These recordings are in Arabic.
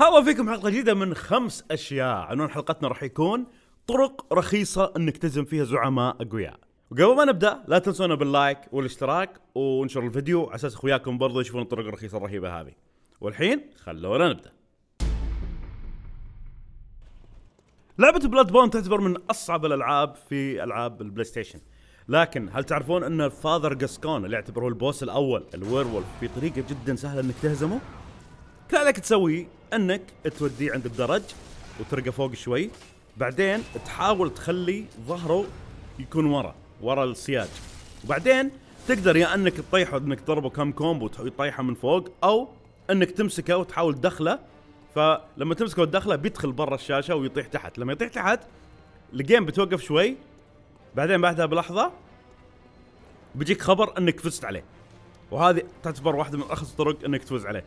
هلا فيكم حلقة جديدة من خمس أشياء. عنوان حلقتنا راح يكون طرق رخيصة إنك تهزم فيها زعماء أقوياء. وقبل ما نبدأ لا تنسونا بال like والاشتراك ونشر الفيديو. على أساس أخوياكم برضو يشوفون الطرق الرخيصة الرهيبة هذه. والحين خلونا نبدأ. لعبة Bloodborne تعتبر من أصعب الألعاب في ألعاب ال PlayStation لكن هل تعرفون إن Father Gascoigne اللي يعتبره ال boss الأول ال werewolf في طريقة جدا سهلة إنك تهزمه؟ كل عليك تسويه أنك توديه عند الدرج وترقى فوق شوي بعدين تحاول تخلي ظهره يكون ورا ورا السياج. وبعدين تقدر يا أنك تطيحه أنك تضربه كم combo وتطيحه من فوق أو أنك تمسكه وتحاول تدخله. فلما تمسكه وتدخله بيدخل برا الشاشة ويطيح تحت. لما يطيح تحت ال game بتوقف شوي بعدين بعدها بلحظة بيجيك خبر أنك فزت عليه. وهذه تعتبر واحدة من ارخص الطرق أنك تفوز عليه.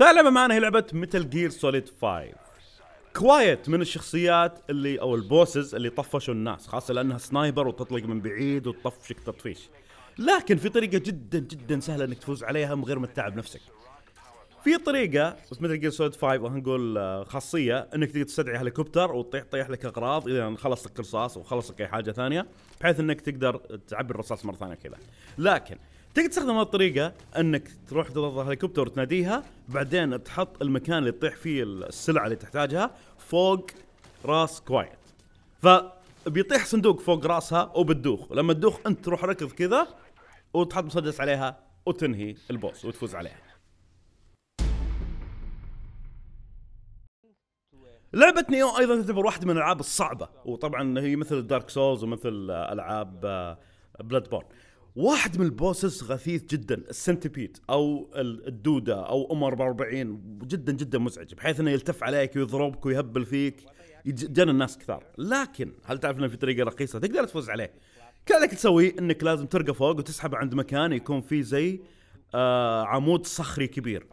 لعبه معنا هي لعبة Metal Gear Solid 5 Quiet من الشخصيات اللي أو ال bosses اللي طفشوا الناس خاصة لأنها sniper وتطلق من بعيد وتطفشك تطفيش. لكن في طريقة جدا جدا سهلة إنك تفوز عليها من غير ما تتعب نفسك. في طريقة بس Metal Gear Solid 5 خلينا نقول آه، خاصية إنك تقدر تستدعي هليكوبتر وتطيح طيح لك أغراض إذا خلص لك رصاص وخلص لك أي حاجة ثانية بحيث إنك تقدر تعبي الرصاص مرة ثانية كذا. لكن تقدر تستخدم هذه الطريقة أنك تروح تضغط الهليكوبتر وتناديها بعدين تحط المكان اللي تطيح فيه السلعة اللي تحتاجها فوق راس كوايت. فبيطيح صندوق فوق راسها وبتدوخ. لما تدوخ أنت تروح ركض كذا وتحط مسدس عليها وتنهي البوس وتفوز عليها. لعبة Nioh أيضا تعتبر واحدة من الألعاب الصعبة وطبعا هي مثل Dark Souls ومثل ألعاب Bloodborne واحد من ال bosses غثيث جدا ال centipede أو الدودة أو أم 44 جدا جدا مزعج بحيث إنه يلتف عليك ويضربك ويهبل فيك جن الناس كثار. لكن هل تعرف إنه في طريقة رخيصة تقدر تفوز عليه؟ كل اللي تسويه إنك لازم ترقى فوق وتسحب عند مكان يكون فيه زي آه عمود صخري كبير.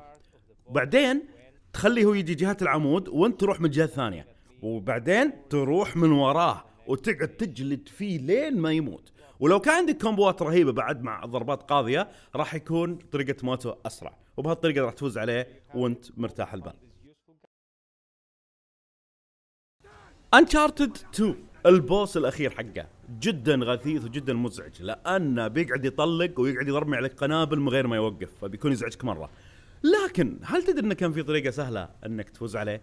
بعدين تخليه هو يجي جهة العمود وانت تروح من جهة ثانية. وبعدين تروح من وراه وتقعد تجلد فيه لين ما يموت. ولو كان عندك كومبوات رهيبة بعد مع ضربات قاضية راح يكون طريقة موته أسرع. وبهالطريقة راح تفوز عليه وأنت مرتاح البال. Uncharted 2 ال boss الأخير حقه. جدا غثيث وجدا مزعج لأنه بيقعد يطلق ويقعد يضرب عليك قنابل من غير ما يوقف فبيكون يزعجك مرة. لكن هل تدري انه كان في طريقة سهلة إنك تفوز عليه؟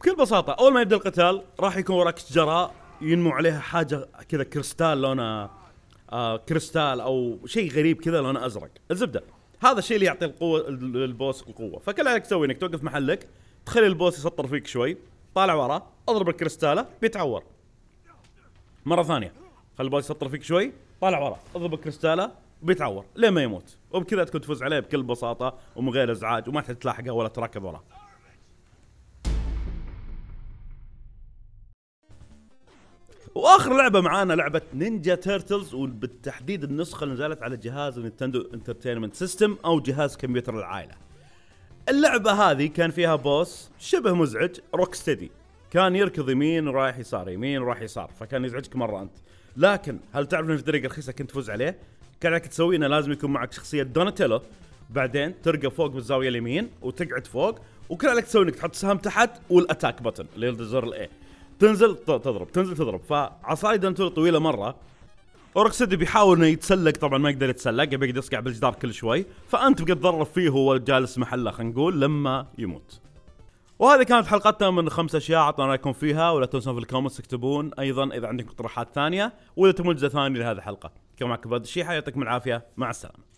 بكل بساطة أول ما يبدأ القتال راح يكون وراك شجره ينمو عليها حاجة كذا كريستال لونه آه كريستال أو شيء غريب كذا لونه أزرق. الزبدة. هذا الشيء اللي يعطي القوة للبوس القوة. فكل عليك تسوي إنك توقف محلك تخلي البوس يسطر فيك شوي طالع وراه أضرب الكريستالة بيتعور. مرة ثانية خلي البوس يسطر فيك شوي طالع وراه أضرب الكريستالة بيتعور لين ما يموت. وبكذا تكون تفوز عليه بكل بساطة ومن غير إزعاج وما تحتاج تلاحقه ولا تركب وراه واخر لعبة معانا لعبة Ninja Turtles وبالتحديد النسخة اللي نزلت على جهاز Nintendo Entertainment System أو جهاز كمبيوتر العائله اللعبة هذه كان فيها boss شبه مزعج Rocksteady كان يركض يمين ورايح يسار يمين ورايح يسار فكان يزعجك مرة أنت. لكن هل تعرف إن في طريقه رخيصة إنك تفوز عليه؟ كان عليك تسوي إنه لازم يكون معك شخصية دوناتيلو. بعدين ترقى فوق بالزاوية اليمين وتقعد فوق وكل عليك تسوي إنك تحط سهم تحت وال attack button اللي هي الزر ال A تنزل تضرب تنزل تضرب. فعصاي دوناتيلو طويلة مرة. Rocksteady بيحاول إنه يتسلق طبعا ما يقدر يتسلق يبي يصقع بالجدار كل شوي. فأنت بقى تضرب فيه وهو جالس محله خلينا نقول لما يموت. وهذه كانت حلقتنا من خمس أشياء اعطونا رأيكم فيها ولا تنسون في ال comments تكتبون. أيضا إذا عندكم اقتراحات ثانية وإذا تبون جزء ثاني لهذه الحلقة. كان معكم بدر الشيحه يعطيكم العافية. مع السلامة.